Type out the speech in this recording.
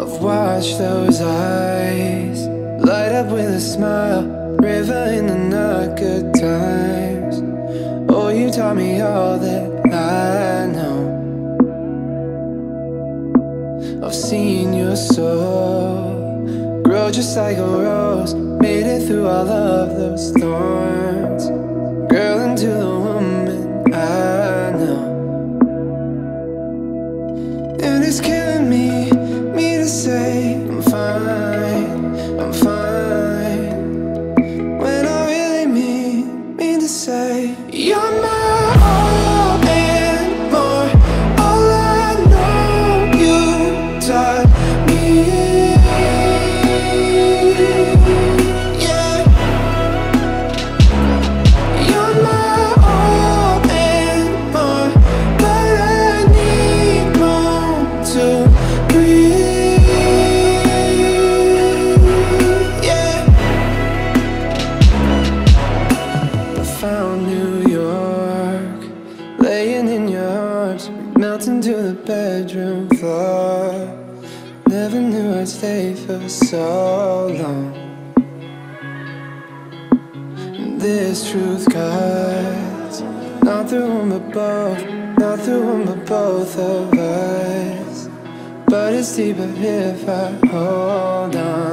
I've watched those eyes light up with a smile, river in the not good times. Oh, you taught me all that I know. I've seen your soul grow just like a rose, made it through all of those thorns. Melting to the bedroom floor. Never knew I'd stay for so long. This truth cuts Not through one but both Not through one but both of us But it's deeper if I hold on